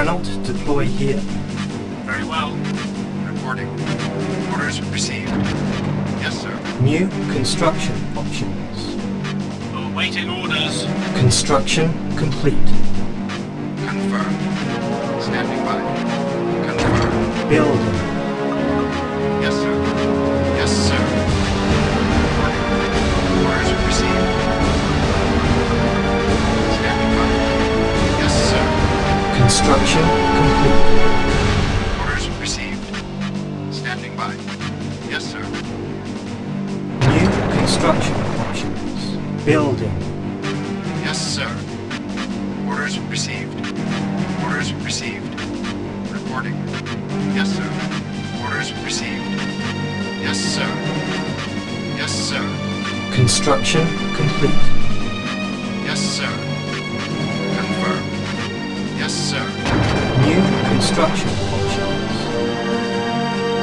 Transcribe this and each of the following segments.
Cannot deploy here. Very well. Reporting. Orders received. Yes, sir. New construction options. Awaiting orders. Construction complete. Confirmed. Standing by. Confirmed. Building. Construction complete.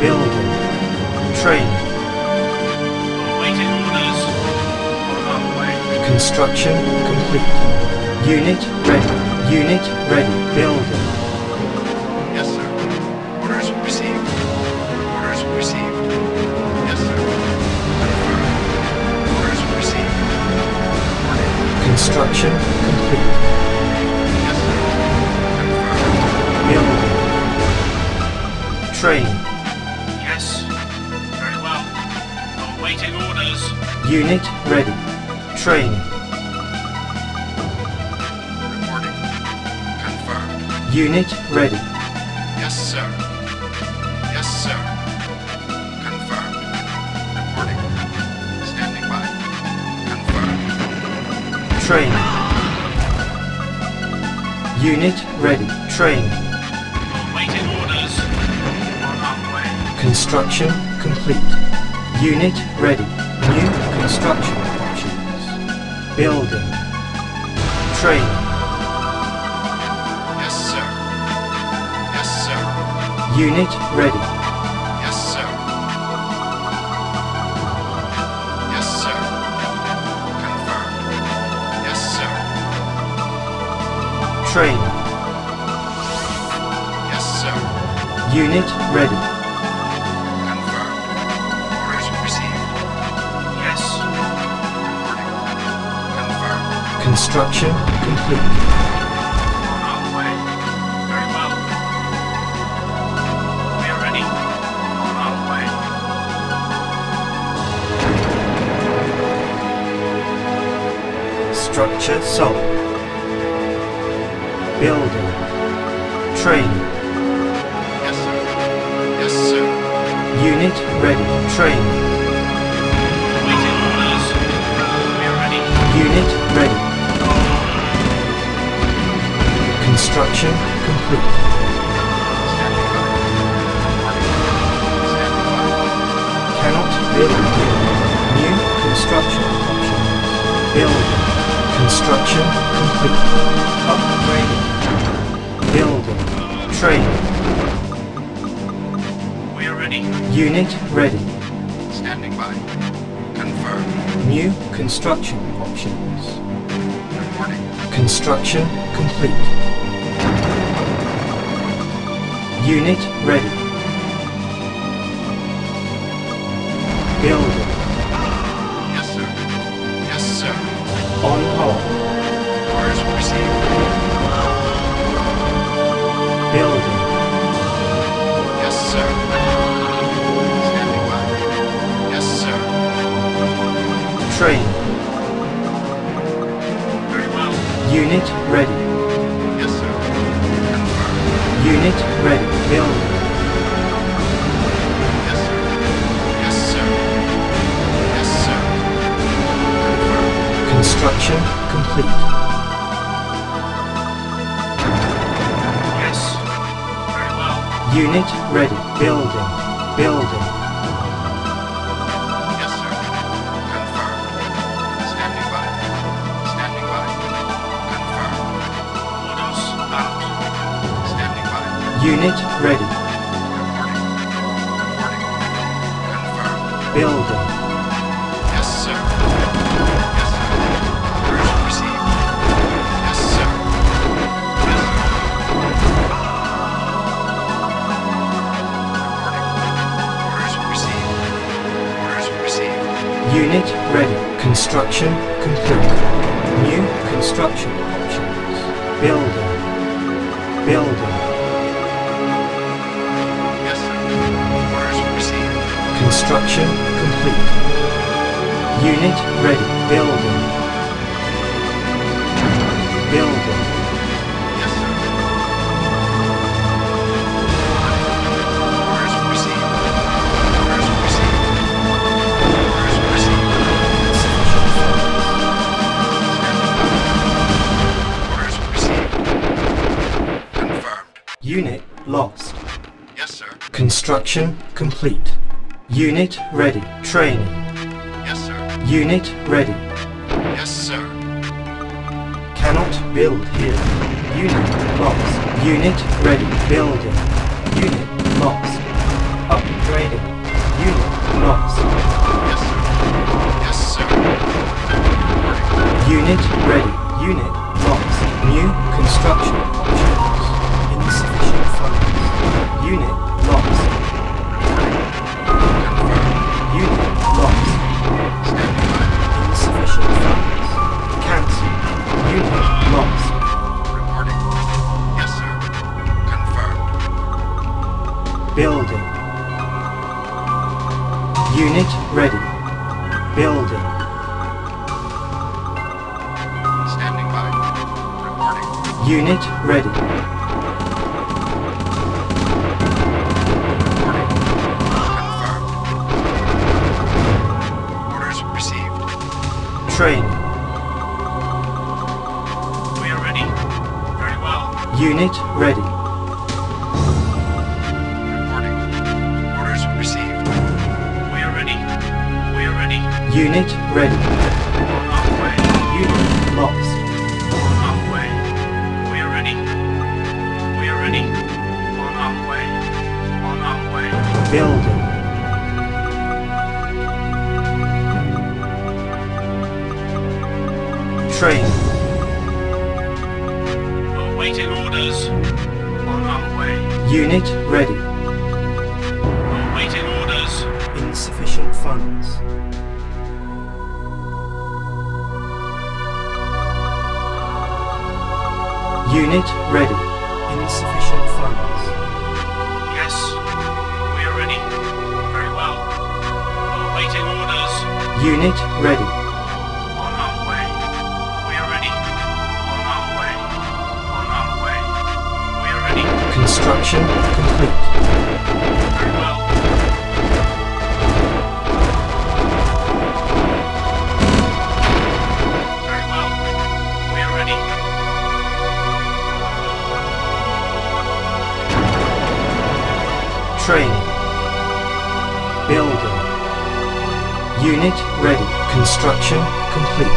Building. Training. Awaiting orders. On way. Construction complete. Unit ready. Unit ready. Building. Yes, sir. Orders received. Orders received. Yes, sir. Confirmed. Orders received. Construction complete. Yes, sir. Confirmed. Building. Training. Unit ready. Training. Reporting. Confirmed. Unit ready. Yes, sir. Yes, sir. Confirmed. Reporting. Standing by. Confirmed. Training. Unit ready. Training. Awaiting orders. On our way. Construction complete. Unit ready. New construction options. Building. Training. Yes, sir. Yes, sir. Unit ready. Yes, sir. Yes, sir. Confirmed. Yes, sir. Training. Yes, sir. Unit ready. Our way. Very well. We are ready. On our way. Structure solid. Building. Training. Yes, sir. Yes, sir. Unit ready. Training. Construction complete. Standing by. Standing by. Cannot build. New construction options. Building. Construction complete. Upgrading. Building. Training. We are ready. Unit ready. Standing by. Confirmed. New construction options. Reporting. Construction complete. Unit ready. Building. Yes, sir. Yes, sir. On hold. Orders received. Building. Yes, sir. Standing by. Yes, sir. Train. Very well. Unit Construction complete. Yes. Very well. Unit ready. Building. Building. Yes, sir. Confirmed. Standing by. Standing by. Confirmed. Orders out. Standing by. Unit ready. Reporting. Reporting. Confirmed. Building. Construction complete. New construction options. Building. Building. Yes, sir. Orders received. Construction complete. Unit ready. Building. Construction complete. Unit ready. Training. Yes, sir. Unit ready. Yes, sir. Cannot build here. Unit lost. Unit ready. Building. Unit lost. Upgrading. Unit lost. Yes, sir. Yes, sir. Unit ready. Unit lost. New construction options. Insufficient funds. Unit Training. We are ready. Very well. Unit ready. Reporting. Orders received. We are ready. We are ready. Unit ready. On our way. Unit lost. On our way. We are ready. We are ready. On our way. On our way. Building. Training. Awaiting orders. On our way. Unit ready. Awaiting orders. Insufficient funds. Unit ready. Insufficient funds. Yes. We are ready. Very well. Awaiting orders. Unit ready. Construction complete. Very well. We are ready. Training. Building. Unit ready. Construction complete.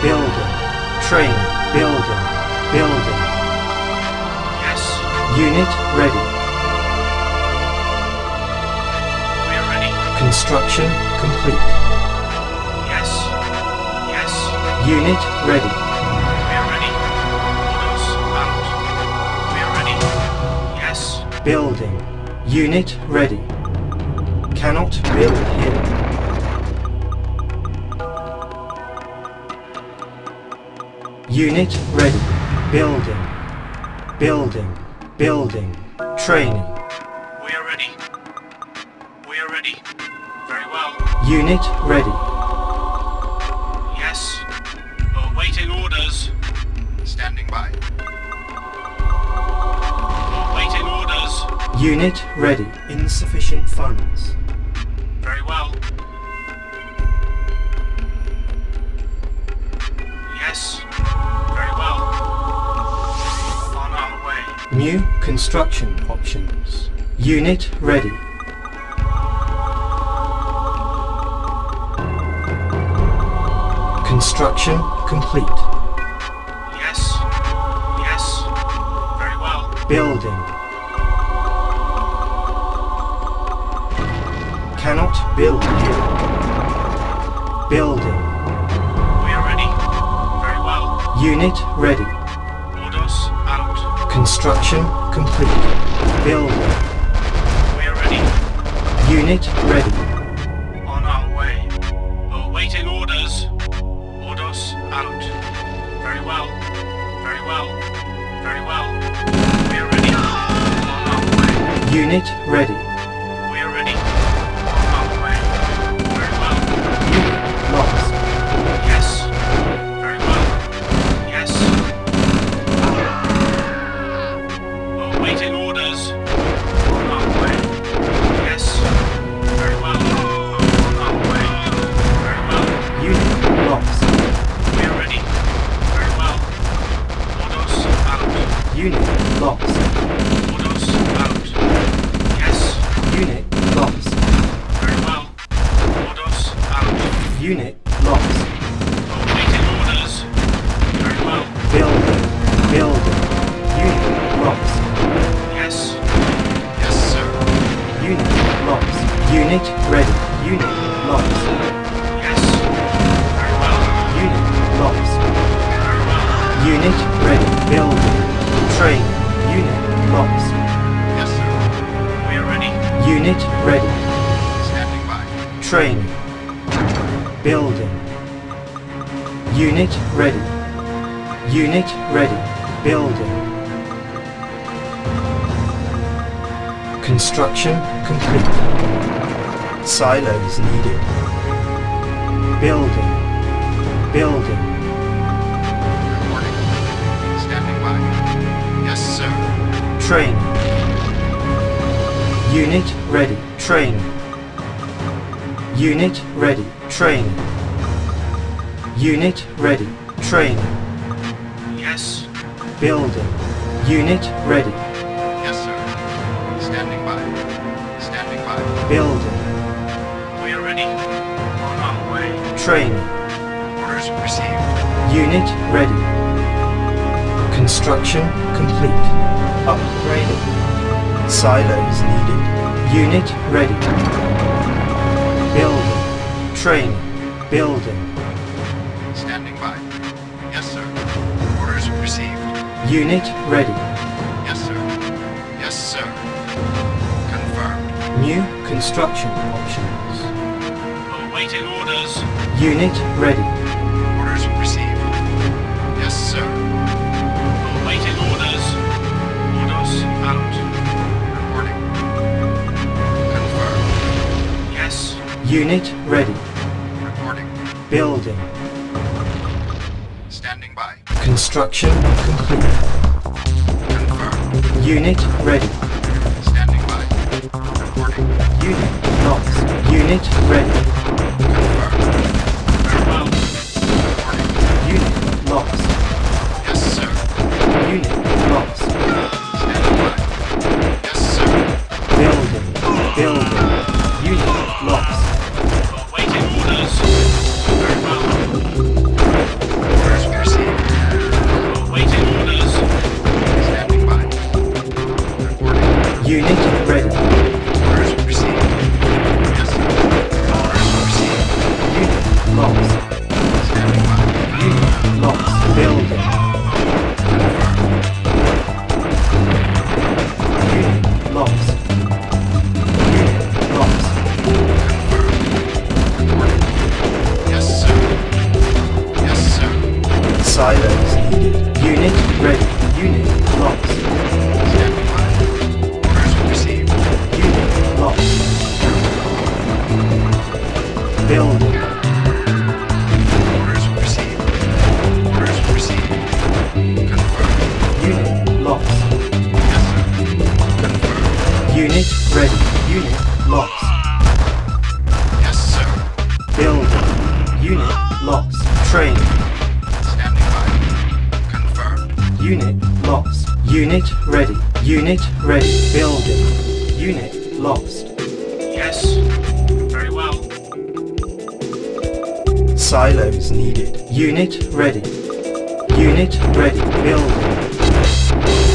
Building. Training. Building. Building. Unit ready. We are ready. Construction complete. Yes. Yes. Unit ready. We are ready. Orders out. We are ready. Yes. Building. Unit ready. Cannot build here. Unit ready. Building. Building. Building. Training. We are ready. We are ready. Very well. Unit ready. Yes. Awaiting orders. Standing by. Awaiting orders. Unit ready. Insufficient funds. Construction options. Unit ready. Construction complete. Yes. Yes. Very well. Building. Cannot build here. Building. We are ready. Very well. Unit ready. Orders out. Construction complete. Build. We're ready. Unit ready. On our way. Awaiting orders. Orders out. Very well. Very well. Very well. We're ready. On our way. Unit ready. Ready. Standing by. Train. Building. Unit ready. Unit ready. Building. Construction complete. Silos needed. Building. Building. Standing by. Yes, sir. Train. Unit ready. Train. Unit ready. Train. Unit ready. Train. Yes. Building. Unit ready. Yes, sir. Standing by. Standing by. Building. We are ready. On our way. Train. Orders received. Unit ready. Construction complete. Upgraded. Silos needed. Unit ready. Building. Train. Building. Standing by. Yes, sir. Orders received. Unit ready. Yes, sir. Yes, sir. Confirmed. New construction options. Awaiting orders. Unit ready. Unit ready. Reporting. Building. Standing by. Construction complete. Confirmed. Unit ready. Standing by. Reporting. Unit lost. Unit ready. Unit ready. Building. Unit lost. Yes. Very well. Silos needed. Unit ready. Unit ready. Building.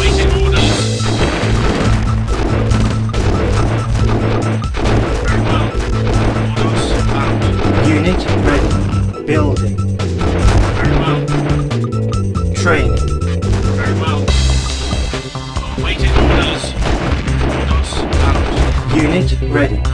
Waiting orders. Very well. Orders out. Unit ready. Building. Very well. Training. Ready.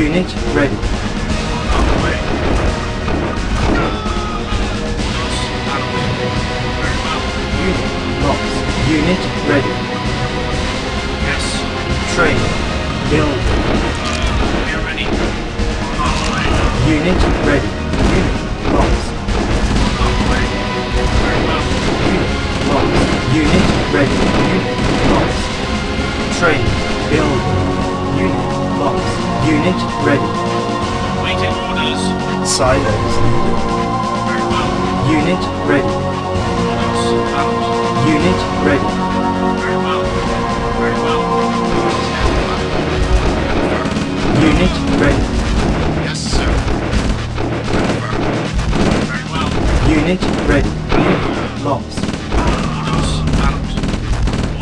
Unit ready. On our way. Orders out. Very well. Unit ready. Yes. Training. Building. We are ready. On our way. Unit ready. Unit lost. On our way. Very well. Unit lost. Unit ready. Unit lost. Training. Unit ready. Waiting orders. Silos needed. Very well. Unit ready. Orders out. Unit ready. Very well. Very well. Stand by. Confirm. Unit ready. Yes, sir. Very well. Unit ready. Unit lost. Orders out.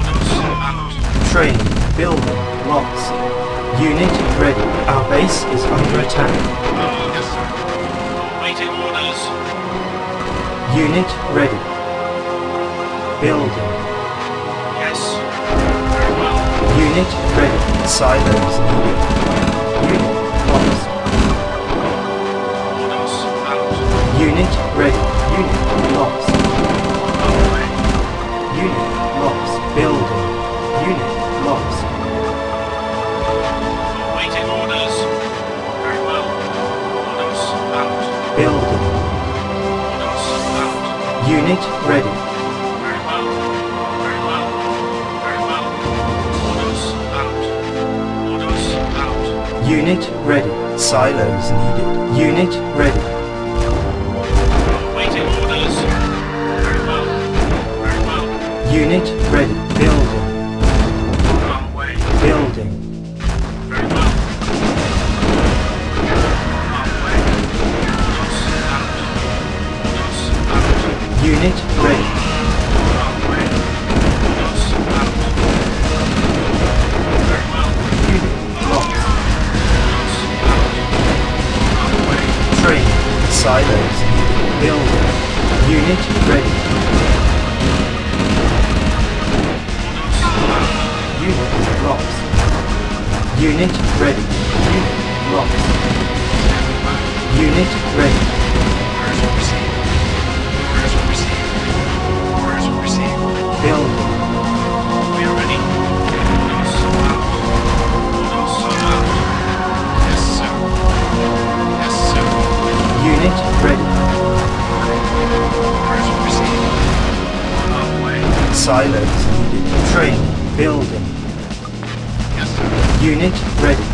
Orders out. Training. Building. Lost. Unit ready. Our base is under attack. Yes, sir. Waiting orders. Unit ready. Building. Yes. Very well. Unit ready. Silos needed. Unit lost. Orders out. Unit ready. Unit lost. Unit ready. Very well. Very well. Orders out. Orders out. Unit ready. Silos needed. Unit ready. Waiting orders. Very well. Very well. Unit ready. Unit ready. Unit lost. Unit ready. Orders received. Orders received. Orders received. Building. We are ready. Orders out. Orders out. Yes, sir. Yes, sir. Unit ready. Orders received. On way. Silos needed. Train. Building. Unit ready.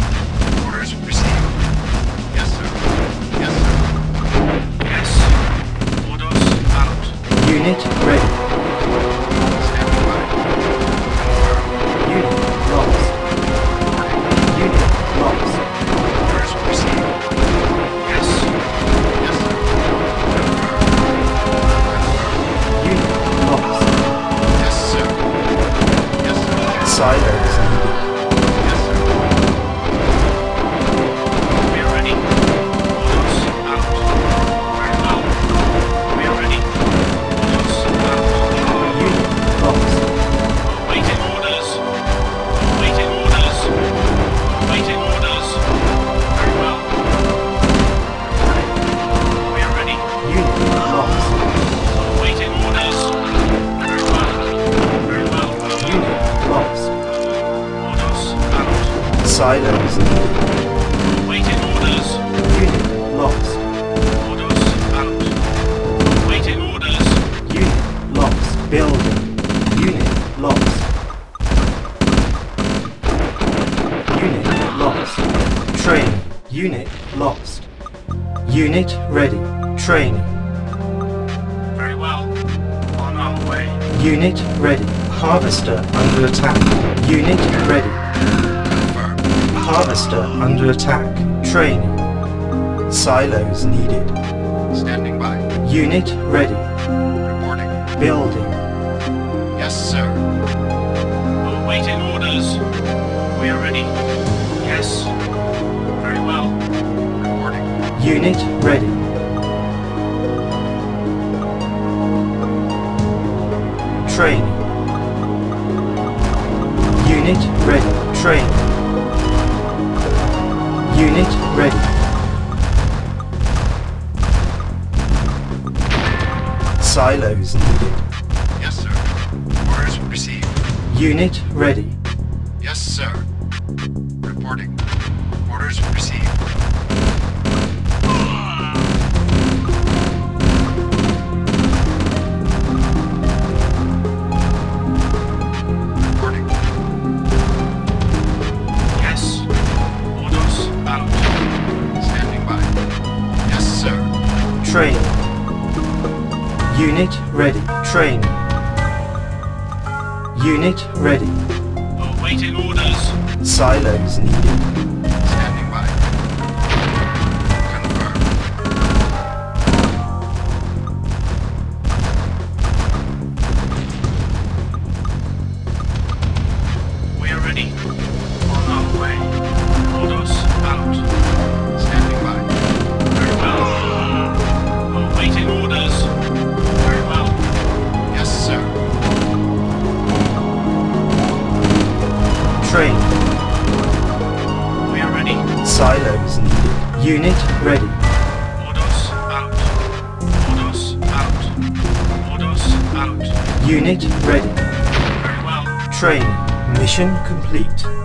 Ready. Reporting. Building. Yes, sir. Awaiting orders. We are ready. Yes. Very well. Reporting. Unit ready. Train. Unit ready. Train. Unit ready. silos. Yes, sir. Orders received. Unit ready. train. Unit ready. Awaiting orders. Silos needed. Mission complete.